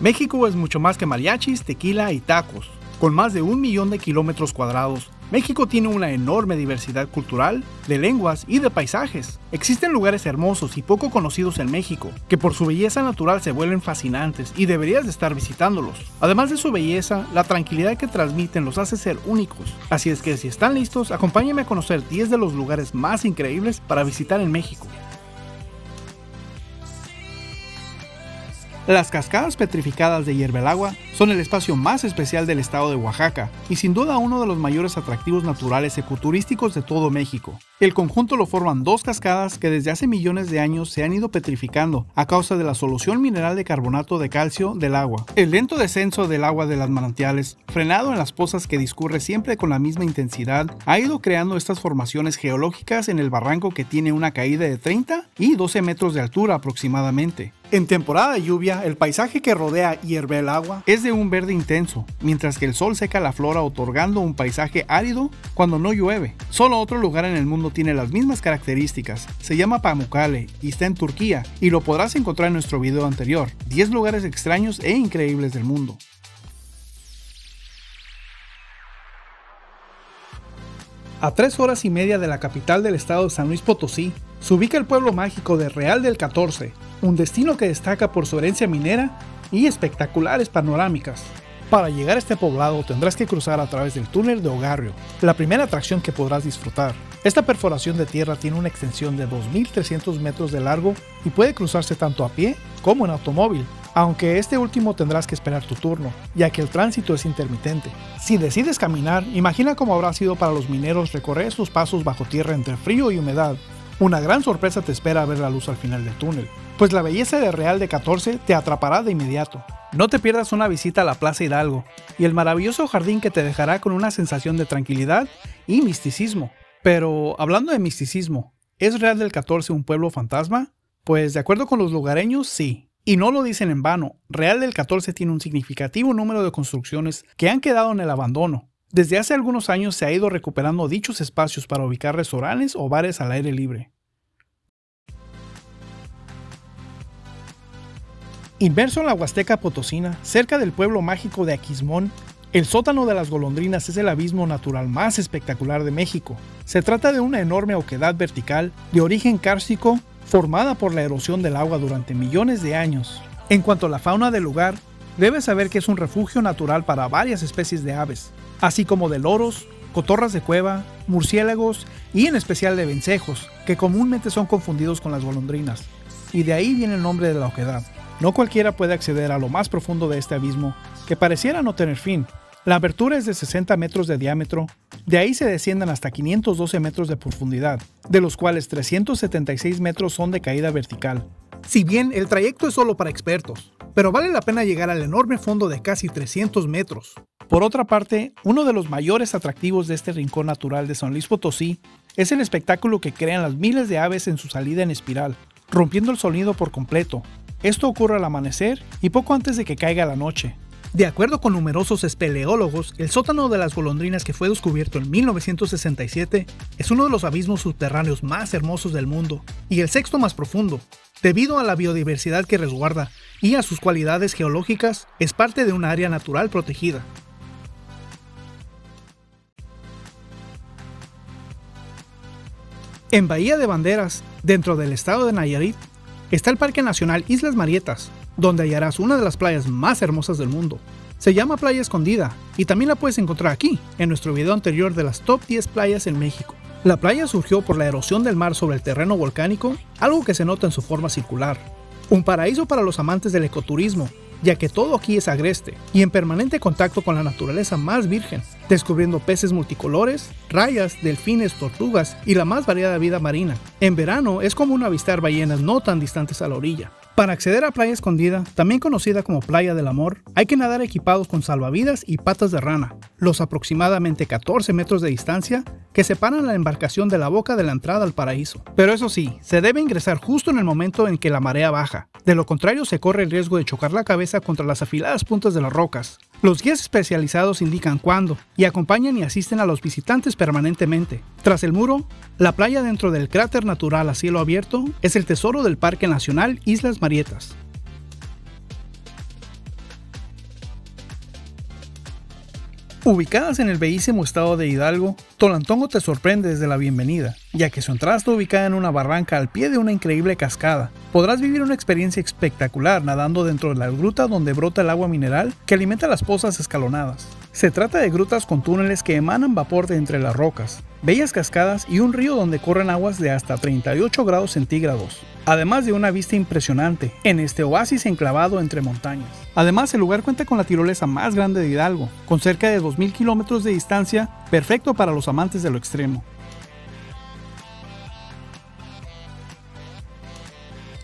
México es mucho más que mariachis, tequila y tacos. Con más de un millón de kilómetros cuadrados, México tiene una enorme diversidad cultural, de lenguas y de paisajes. Existen lugares hermosos y poco conocidos en México, que por su belleza natural se vuelven fascinantes y deberías de estar visitándolos. Además de su belleza, la tranquilidad que transmiten los hace ser únicos. Así es que si están listos, acompáñenme a conocer 10 de los lugares más increíbles para visitar en México. Las cascadas petrificadas de Hierbelagua son el espacio más especial del estado de Oaxaca y sin duda uno de los mayores atractivos naturales ecoturísticos de todo México. El conjunto lo forman dos cascadas que desde hace millones de años se han ido petrificando a causa de la solución mineral de carbonato de calcio del agua. El lento descenso del agua de las manantiales, frenado en las pozas que discurre siempre con la misma intensidad, ha ido creando estas formaciones geológicas en el barranco que tiene una caída de 30 y 12 metros de altura aproximadamente. En temporada de lluvia, el paisaje que rodea y hierve el agua es de un verde intenso, mientras que el sol seca la flora otorgando un paisaje árido cuando no llueve. Solo otro lugar en el mundo tiene las mismas características. Se llama Pamukkale y está en Turquía y lo podrás encontrar en nuestro video anterior. 10 lugares extraños e increíbles del mundo. A tres horas y media de la capital del estado de San Luis Potosí, se ubica el pueblo mágico de Real del 14, un destino que destaca por su herencia minera y espectaculares panorámicas. Para llegar a este poblado tendrás que cruzar a través del túnel de Ogarrio, la primera atracción que podrás disfrutar. Esta perforación de tierra tiene una extensión de 2.300 metros de largo y puede cruzarse tanto a pie como en automóvil, aunque este último tendrás que esperar tu turno, ya que el tránsito es intermitente. Si decides caminar, imagina cómo habrá sido para los mineros recorrer estos pasos bajo tierra entre frío y humedad. Una gran sorpresa te espera ver la luz al final del túnel, pues la belleza de Real de 14 te atrapará de inmediato. No te pierdas una visita a la Plaza Hidalgo y el maravilloso jardín que te dejará con una sensación de tranquilidad y misticismo. Pero hablando de misticismo, ¿es Real del 14 un pueblo fantasma? Pues de acuerdo con los lugareños, sí, y no lo dicen en vano, Real del 14 tiene un significativo número de construcciones que han quedado en el abandono. Desde hace algunos años se ha ido recuperando dichos espacios para ubicar restaurantes o bares al aire libre. Inverso en la Huasteca Potosina, cerca del pueblo mágico de Aquismón, el sótano de las golondrinas es el abismo natural más espectacular de México. Se trata de una enorme oquedad vertical de origen kárstico formada por la erosión del agua durante millones de años. En cuanto a la fauna del lugar, debes saber que es un refugio natural para varias especies de aves, así como de loros, cotorras de cueva, murciélagos y en especial de vencejos, que comúnmente son confundidos con las golondrinas. Y de ahí viene el nombre de la oquedad. No cualquiera puede acceder a lo más profundo de este abismo, que pareciera no tener fin, la abertura es de 60 metros de diámetro, de ahí se descienden hasta 512 metros de profundidad, de los cuales 376 metros son de caída vertical. Si bien el trayecto es solo para expertos, pero vale la pena llegar al enorme fondo de casi 300 metros. Por otra parte, uno de los mayores atractivos de este rincón natural de San Luis Potosí es el espectáculo que crean las miles de aves en su salida en espiral, rompiendo el sonido por completo. Esto ocurre al amanecer y poco antes de que caiga la noche, de acuerdo con numerosos espeleólogos, el sótano de las golondrinas que fue descubierto en 1967 es uno de los abismos subterráneos más hermosos del mundo y el sexto más profundo. Debido a la biodiversidad que resguarda y a sus cualidades geológicas, es parte de un área natural protegida. En Bahía de Banderas, dentro del estado de Nayarit, está el Parque Nacional Islas Marietas, donde hallarás una de las playas más hermosas del mundo. Se llama Playa Escondida y también la puedes encontrar aquí, en nuestro video anterior de las top 10 playas en México. La playa surgió por la erosión del mar sobre el terreno volcánico, algo que se nota en su forma circular. Un paraíso para los amantes del ecoturismo, ya que todo aquí es agreste y en permanente contacto con la naturaleza más virgen, descubriendo peces multicolores, rayas, delfines, tortugas y la más variada vida marina. En verano es común avistar ballenas no tan distantes a la orilla. Para acceder a Playa Escondida, también conocida como Playa del Amor, hay que nadar equipados con salvavidas y patas de rana, los aproximadamente 14 metros de distancia que separan la embarcación de la boca de la entrada al paraíso. Pero eso sí, se debe ingresar justo en el momento en que la marea baja, de lo contrario se corre el riesgo de chocar la cabeza contra las afiladas puntas de las rocas. Los guías especializados indican cuándo y acompañan y asisten a los visitantes permanentemente. Tras el muro, la playa dentro del cráter natural a cielo abierto es el tesoro del Parque Nacional Islas Marietas. Ubicadas en el bellísimo estado de Hidalgo, Tolantongo te sorprende desde la bienvenida, ya que su entrada está ubicada en una barranca al pie de una increíble cascada. Podrás vivir una experiencia espectacular nadando dentro de la gruta donde brota el agua mineral que alimenta las pozas escalonadas. Se trata de grutas con túneles que emanan vapor de entre las rocas, bellas cascadas y un río donde corren aguas de hasta 38 grados centígrados, además de una vista impresionante en este oasis enclavado entre montañas. Además, el lugar cuenta con la tirolesa más grande de Hidalgo, con cerca de 2.000 kilómetros de distancia, perfecto para los amantes de lo extremo.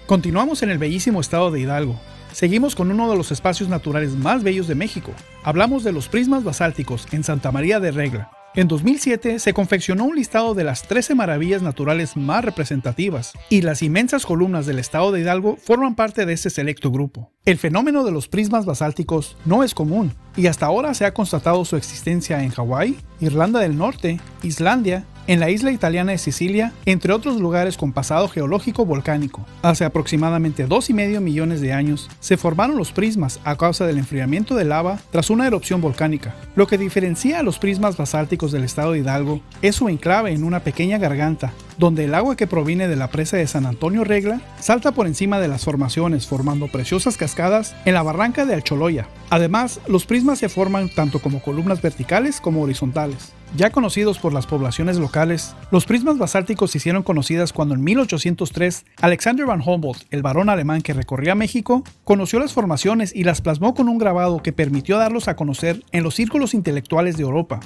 Continuamos en el bellísimo estado de Hidalgo, Seguimos con uno de los espacios naturales más bellos de México. Hablamos de los prismas basálticos en Santa María de Regla. En 2007 se confeccionó un listado de las 13 maravillas naturales más representativas, y las inmensas columnas del estado de Hidalgo forman parte de ese selecto grupo. El fenómeno de los prismas basálticos no es común, y hasta ahora se ha constatado su existencia en Hawái, Irlanda del Norte, Islandia en la isla italiana de Sicilia, entre otros lugares con pasado geológico volcánico. Hace aproximadamente 2,5 millones de años se formaron los prismas a causa del enfriamiento de lava tras una erupción volcánica. Lo que diferencia a los prismas basálticos del estado de Hidalgo es su enclave en una pequeña garganta, donde el agua que proviene de la presa de San Antonio Regla salta por encima de las formaciones formando preciosas cascadas en la barranca de Alcholoya. Además, los prismas se forman tanto como columnas verticales como horizontales. Ya conocidos por las poblaciones locales, los prismas basálticos se hicieron conocidas cuando en 1803 Alexander van Humboldt, el varón alemán que recorría México, conoció las formaciones y las plasmó con un grabado que permitió darlos a conocer en los círculos intelectuales de Europa.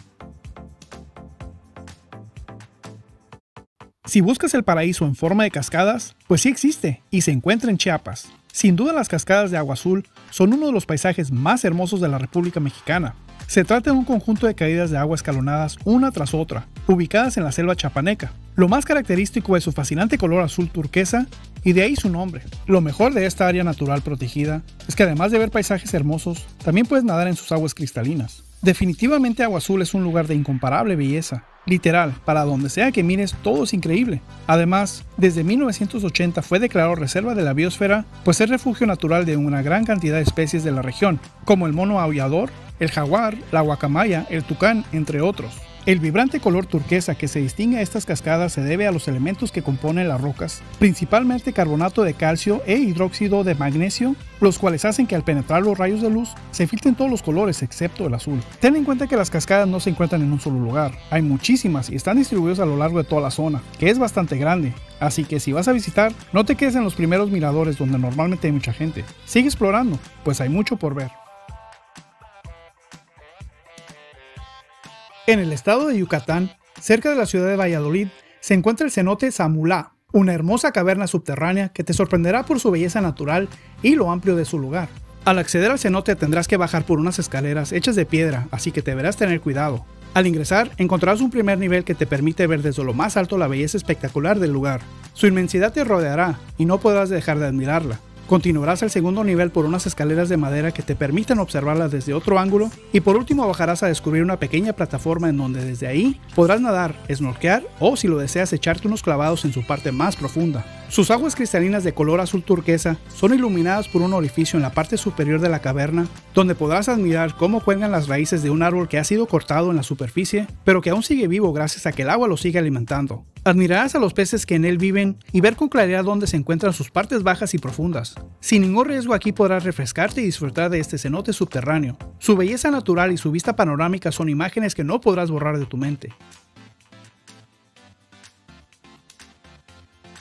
Si buscas el paraíso en forma de cascadas, pues sí existe y se encuentra en Chiapas. Sin duda las cascadas de agua azul son uno de los paisajes más hermosos de la República Mexicana. Se trata de un conjunto de caídas de agua escalonadas una tras otra, ubicadas en la selva chapaneca. Lo más característico es su fascinante color azul turquesa y de ahí su nombre. Lo mejor de esta área natural protegida es que además de ver paisajes hermosos, también puedes nadar en sus aguas cristalinas. Definitivamente Agua Azul es un lugar de incomparable belleza. Literal, para donde sea que mires todo es increíble. Además, desde 1980 fue declarado reserva de la biosfera, pues es refugio natural de una gran cantidad de especies de la región, como el mono aullador, el jaguar, la guacamaya, el tucán, entre otros. El vibrante color turquesa que se distingue a estas cascadas se debe a los elementos que componen las rocas, principalmente carbonato de calcio e hidróxido de magnesio, los cuales hacen que al penetrar los rayos de luz se filtren todos los colores excepto el azul. Ten en cuenta que las cascadas no se encuentran en un solo lugar, hay muchísimas y están distribuidas a lo largo de toda la zona, que es bastante grande, así que si vas a visitar, no te quedes en los primeros miradores donde normalmente hay mucha gente, sigue explorando, pues hay mucho por ver. En el estado de Yucatán, cerca de la ciudad de Valladolid, se encuentra el cenote Samulá, una hermosa caverna subterránea que te sorprenderá por su belleza natural y lo amplio de su lugar. Al acceder al cenote tendrás que bajar por unas escaleras hechas de piedra, así que deberás tener cuidado. Al ingresar, encontrarás un primer nivel que te permite ver desde lo más alto la belleza espectacular del lugar. Su inmensidad te rodeará y no podrás dejar de admirarla. Continuarás al segundo nivel por unas escaleras de madera que te permiten observarla desde otro ángulo y por último bajarás a descubrir una pequeña plataforma en donde desde ahí podrás nadar, snorkear o si lo deseas echarte unos clavados en su parte más profunda. Sus aguas cristalinas de color azul turquesa son iluminadas por un orificio en la parte superior de la caverna, donde podrás admirar cómo cuelgan las raíces de un árbol que ha sido cortado en la superficie, pero que aún sigue vivo gracias a que el agua lo sigue alimentando. Admirarás a los peces que en él viven y ver con claridad dónde se encuentran sus partes bajas y profundas. Sin ningún riesgo aquí podrás refrescarte y disfrutar de este cenote subterráneo. Su belleza natural y su vista panorámica son imágenes que no podrás borrar de tu mente.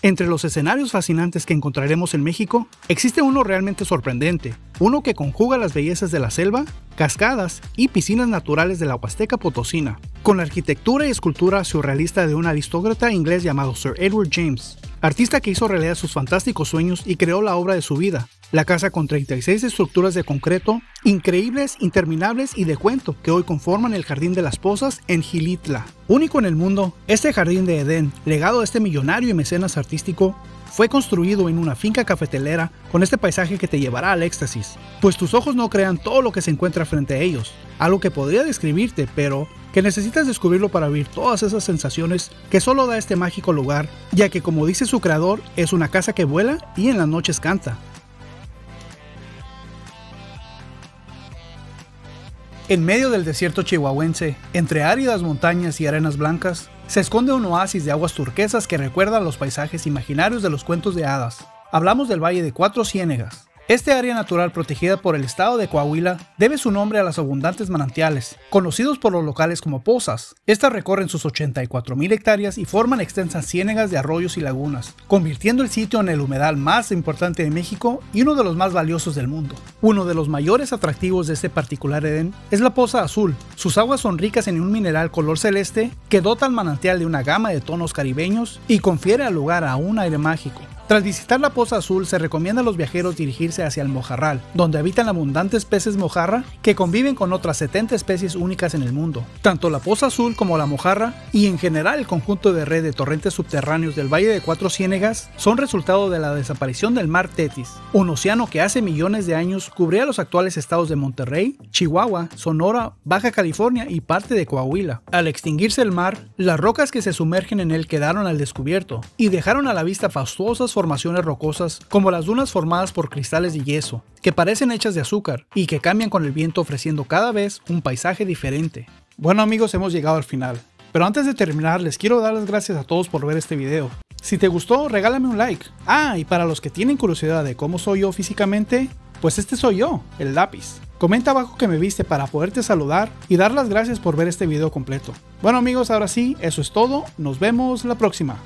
Entre los escenarios fascinantes que encontraremos en México, existe uno realmente sorprendente, uno que conjuga las bellezas de la selva, cascadas y piscinas naturales de la Huasteca Potosina, con la arquitectura y escultura surrealista de un aristócrata inglés llamado Sir Edward James, artista que hizo realidad sus fantásticos sueños y creó la obra de su vida, la casa con 36 estructuras de concreto, increíbles, interminables y de cuento, que hoy conforman el Jardín de las Posas en Gilitla. Único en el mundo, este jardín de Edén, legado a este millonario y mecenas artístico, fue construido en una finca cafetelera con este paisaje que te llevará al éxtasis, pues tus ojos no crean todo lo que se encuentra frente a ellos, algo que podría describirte, pero que necesitas descubrirlo para vivir todas esas sensaciones que solo da este mágico lugar, ya que como dice su creador, es una casa que vuela y en las noches canta. En medio del desierto chihuahuense, entre áridas montañas y arenas blancas, se esconde un oasis de aguas turquesas que recuerda los paisajes imaginarios de los cuentos de hadas. Hablamos del Valle de Cuatro Ciénegas, este área natural protegida por el estado de Coahuila debe su nombre a las abundantes manantiales, conocidos por los locales como pozas. Estas recorren sus 84.000 hectáreas y forman extensas ciénegas de arroyos y lagunas, convirtiendo el sitio en el humedal más importante de México y uno de los más valiosos del mundo. Uno de los mayores atractivos de este particular Edén es la poza azul. Sus aguas son ricas en un mineral color celeste que dota al manantial de una gama de tonos caribeños y confiere al lugar a un aire mágico. Tras visitar la Poza Azul, se recomienda a los viajeros dirigirse hacia el Mojarral, donde habitan abundantes peces mojarra que conviven con otras 70 especies únicas en el mundo. Tanto la Poza Azul como la mojarra, y en general el conjunto de red de torrentes subterráneos del Valle de Cuatro Ciénegas, son resultado de la desaparición del mar Tetis, un océano que hace millones de años cubría los actuales estados de Monterrey, Chihuahua, Sonora, Baja California y parte de Coahuila. Al extinguirse el mar, las rocas que se sumergen en él quedaron al descubierto y dejaron a la vista fastuosas formaciones rocosas como las dunas formadas por cristales de yeso, que parecen hechas de azúcar y que cambian con el viento ofreciendo cada vez un paisaje diferente. Bueno amigos, hemos llegado al final. Pero antes de terminar, les quiero dar las gracias a todos por ver este video. Si te gustó, regálame un like. Ah, y para los que tienen curiosidad de cómo soy yo físicamente, pues este soy yo, el lápiz. Comenta abajo que me viste para poderte saludar y dar las gracias por ver este video completo. Bueno amigos, ahora sí, eso es todo. Nos vemos la próxima.